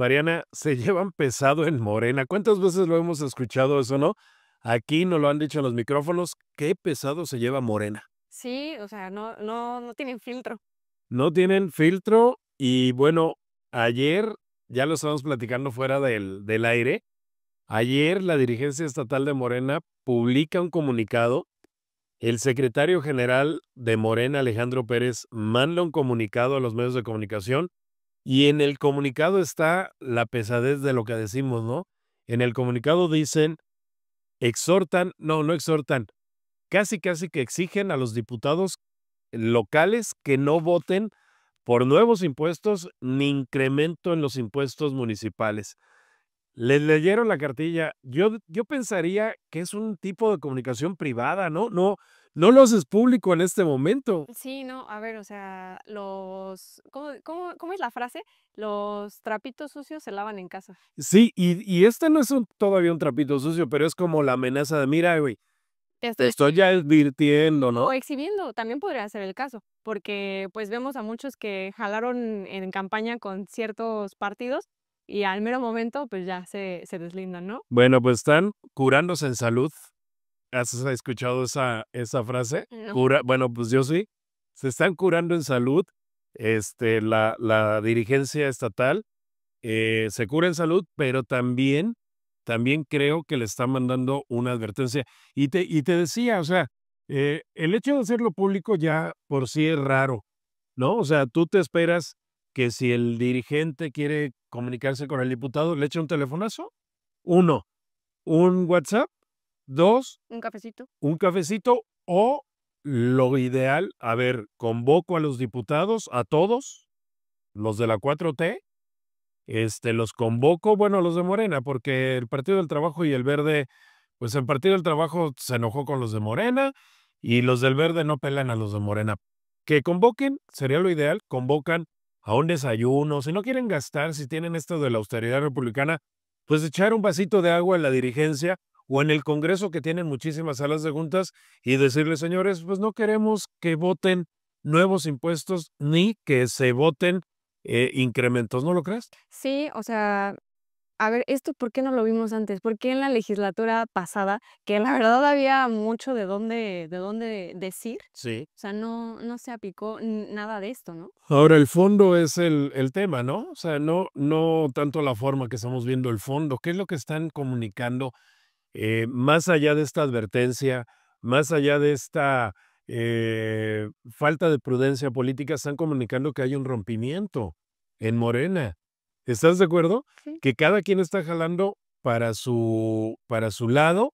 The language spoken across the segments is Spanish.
Mariana, se llevan pesado en Morena. ¿Cuántas veces lo hemos escuchado eso, no? Aquí nos lo han dicho en los micrófonos, qué pesado se lleva Morena. Sí, o sea, no no no tienen filtro. No tienen filtro y bueno, ayer, ya lo estábamos platicando fuera del del aire, ayer la dirigencia estatal de Morena publica un comunicado, el secretario general de Morena, Alejandro Pérez, manda un comunicado a los medios de comunicación y en el comunicado está la pesadez de lo que decimos, ¿no? En el comunicado dicen, exhortan, no, no exhortan, casi, casi que exigen a los diputados locales que no voten por nuevos impuestos ni incremento en los impuestos municipales. Les leyeron la cartilla. Yo, yo pensaría que es un tipo de comunicación privada, ¿no? No, no lo haces público en este momento. Sí, no, a ver, o sea, los ¿cómo cómo cómo es la frase? Los trapitos sucios se lavan en casa. Sí, y y este no es un todavía un trapito sucio, pero es como la amenaza de: "Mira, güey, te estoy estoy ya advirtiendo", ¿no? O exhibiendo, también podría ser el caso, porque, pues, vemos a muchos que jalaron en campaña con ciertos partidos y al mero momento, pues, ya se se deslindan, ¿no? Bueno, pues están curándose en salud. ¿Has escuchado esa esa frase? No. Cura bueno, pues yo sí. Se están curando en salud, este, la la dirigencia estatal, eh, se cura en salud, pero también también creo que le están mandando una advertencia. Y te y te decía, o sea, eh, el hecho de hacerlo público ya por sí es raro, ¿no? O sea, tú te esperas que si el dirigente quiere comunicarse con el diputado, le eche un telefonazo, 1, un WhatsApp, 2, Un cafecito. un cafecito o lo ideal, a ver, convoco a los diputados, a todos, los de la 4T, este, los convoco, bueno, los de Morena, porque el Partido del Trabajo y el Verde, pues el Partido del Trabajo se enojó con los de Morena y los del Verde no pelan a los de Morena. Que convoquen, sería lo ideal, convocan a un desayuno, si no quieren gastar, si tienen esto de la austeridad republicana, pues echar un vasito de agua en la dirigencia o en el Congreso que tienen muchísimas salas de juntas y decirles, señores, pues no queremos que voten nuevos impuestos ni que se voten eh, incrementos, ¿no lo crees? Sí, o sea, a ver, ¿esto por qué no lo vimos antes? ¿Por qué en la legislatura pasada, que la verdad había mucho de dónde de dónde decir? Sí. O sea, no no se aplicó nada de esto, ¿no? Ahora el fondo es el el tema, ¿no? O sea, no no tanto la forma que estamos viendo el fondo, ¿qué es lo que están comunicando? Eh, más allá de esta advertencia, más allá de esta, eh, falta de prudencia política, están comunicando que hay un rompimiento en Morena, ¿estás de acuerdo? Sí. Que cada quien está jalando para su para su lado,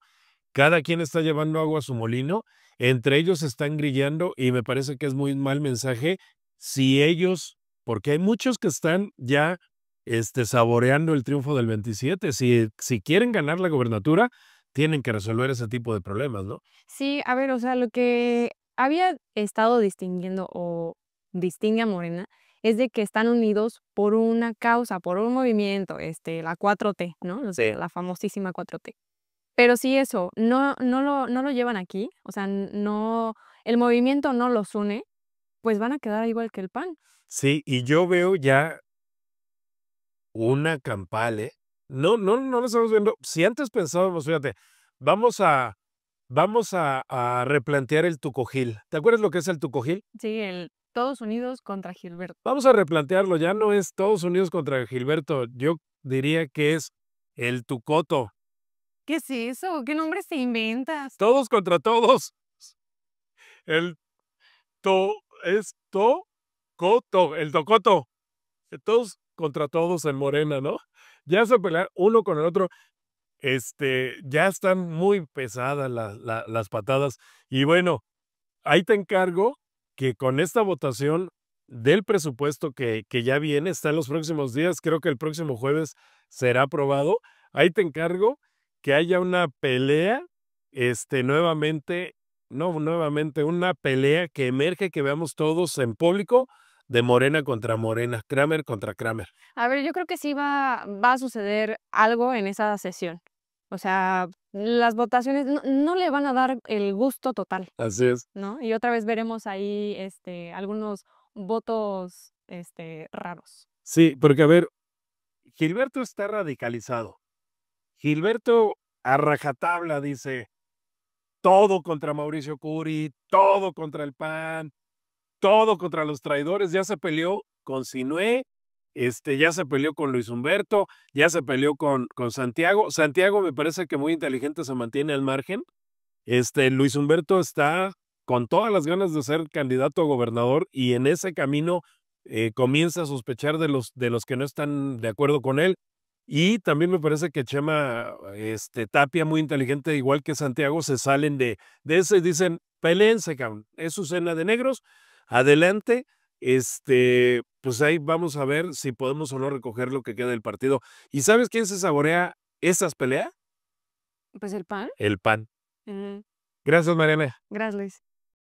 cada quien está llevando agua a su molino, entre ellos están grillando y me parece que es muy mal mensaje si ellos porque hay muchos que están ya, este, saboreando el triunfo del 27, si si quieren ganar la gobernatura, tienen que resolver ese tipo de problemas, ¿no? Sí, a ver, o sea, lo que había estado distinguiendo o distingue a Morena es de que están unidos por una causa, por un movimiento, este, la 4T, ¿no? O sea, Sí. la famosísima 4T. Pero si eso no no lo no lo llevan aquí, o sea, no el movimiento no los une, pues van a quedar igual que el PAN. Sí, y yo veo ya una campal, ¿eh? No no no lo estamos viendo. Si antes pensábamos, fíjate, vamos a vamos a a replantear el tucogil, ¿te acuerdas lo que es el tucogil? Sí, el todos unidos contra Gilberto. Vamos a replantearlo, ya no es todos unidos contra Gilberto, yo diría que es el tucoto. ¿Qué es eso? ¿Qué nombres te inventas? Todos contra todos. El to es to-coto, el tocoto. Todos contra todos en Morena, ¿no? Ya se pelean uno con el otro. Este, ya están muy pesadas la la las patadas. Y bueno, ahí te encargo que con esta votación del presupuesto que que ya viene, está en los próximos días, creo que el próximo jueves será aprobado. Ahí te encargo que haya una pelea, este, nuevamente, no nuevamente, una pelea que emerge, que veamos todos en público, de Morena contra Morena, Kramer contra Kramer. A ver, yo creo que sí va va a suceder algo en esa sesión. O sea, las votaciones no no le van a dar el gusto total, Así es. ¿no? Y otra vez veremos ahí, este, algunos votos, este, raros. Sí, porque a ver, Gilberto está radicalizado. Gilberto a rajatabla dice todo contra Mauricio Curi, todo contra el PAN, todo contra los traidores. Ya se peleó con Sinué, este, ya se peleó con Luis Humberto, ya se peleó con, con Santiago. Santiago me parece que muy inteligente se mantiene al margen. Este, Luis Humberto está con todas las ganas de ser candidato a gobernador y en ese camino eh, comienza a sospechar de los, de los que no están de acuerdo con él. Y también me parece que Chema este, Tapia, muy inteligente, igual que Santiago, se salen de, de eso y dicen, peleense, cabrón. Es su cena de negros, adelante. Este, pues ahí vamos a ver si podemos o no recoger lo que queda del partido. ¿Y sabes quién se saborea esas peleas? Pues el pan. El pan. Gracias, Mariana. Gracias, Luis.